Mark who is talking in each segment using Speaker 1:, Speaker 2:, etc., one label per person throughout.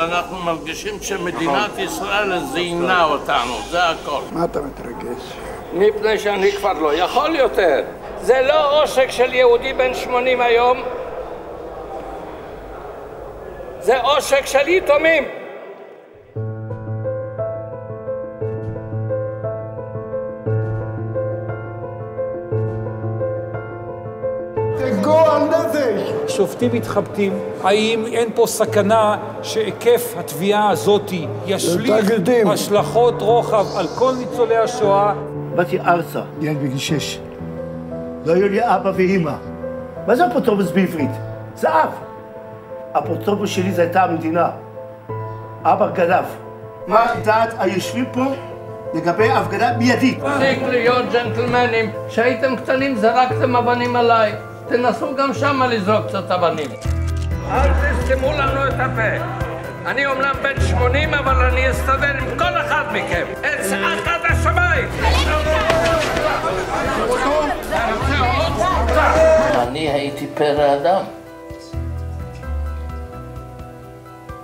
Speaker 1: אנחנו מרגישים שמדינת ישראל זינה אותנו, זה הכל.
Speaker 2: מה אתה מתרגש?
Speaker 1: מפני שאני כבר לא יכול יותר. זה לא עושק של יהודי בן 80 היום, זה עושק של יתומים.
Speaker 3: שופטים מתחבטים, האם אין פה סכנה שהיקף התביעה הזאת ישליך. השלכות רוחב על כל ניצולי השואה?
Speaker 4: באתי ארצה, ילד בגיל שש. לא היו לי אבא ואימא. מה זה אפוטרופוס בעברית? זה אב. האפוטרופוס שלי זה הייתה המדינה. אבא גנב. מה דעת היושבים פה לגבי הפגנה מיידית?
Speaker 1: תפסיק להיות ג'נטלמנים. כשהייתם קטנים זרקתם אבנים עליי. תנסו גם שמה לזרוק קצת אבנים. אל תסתמו לנו את הפה. אני אומנם בן 80, אבל אני אסתדר עם כל אחד מכם. אצעק עד השמיים! אני הייתי פרא אדם.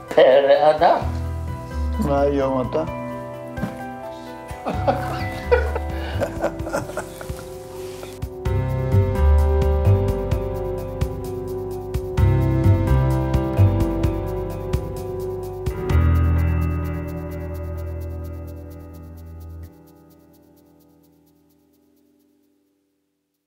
Speaker 1: פרא אדם.
Speaker 2: מה היום אתה?